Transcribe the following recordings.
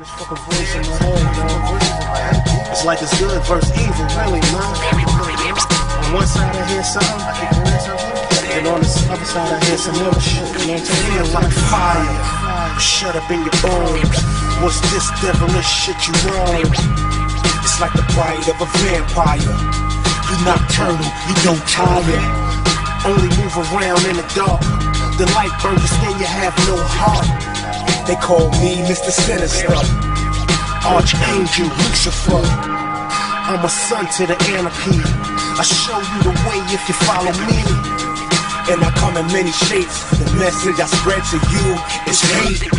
It's like it's good versus evil, really, man. On one side I hear something, and on the other side I hear some other shit. You know what I'm saying? Like fire. Shut up in your bones. What's this devilish shit you on? It's like the bite of a vampire. You nocturnal, you don't tire. Only move around in the dark. The light burns your skin, you have no heart. They call me Mr. Sinister, Archangel Lucifer. I'm a son to the anarchy. I show you the way if you follow me. And I come in many shapes. The message I spread to you is hate.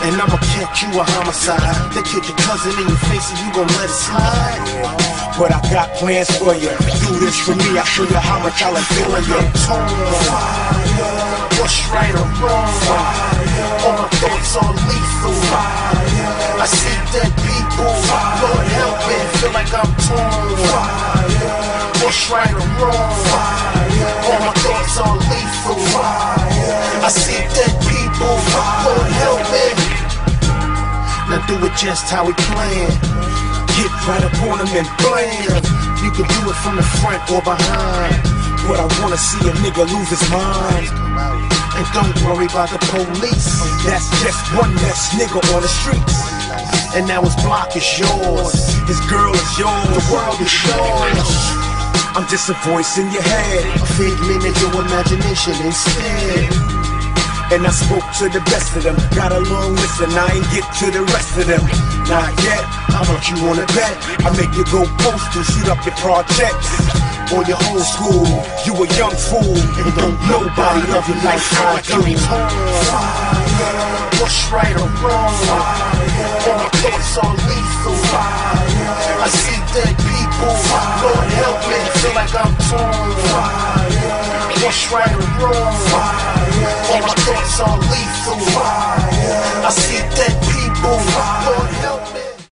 And I'ma catch you a homicide. They killed your cousin in your face and you gon' let it slide. But I got plans for you. Do this for me, I show you how much I like feeling your tone. I see dead people. Lord help me, feel like I'm torn. What's right or wrong? All my thoughts are lethal. I see dead people. Lord help me. Now do it just how we planned. Get right up on them and blam. You can do it from the front or behind. But I wanna see a nigga lose his mind. And don't worry about the police. That's just one less nigga on the streets. And now his block is yours. His girl is yours. The world is yours. I'm just a voice in your head. A figment of your imagination instead. And I spoke to the best of them. Got a long list and I ain't get to the rest of them. Not yet. How much you wanna bet? I make you go postal, shoot up your projects. On your whole school, you a young fool. And don't nobody love you like I do. Fire. What's right or wrong? All people. Lord help me, feel like I'm torn. What's right or wrong? All my thoughts are lethal. I see dead people. Lord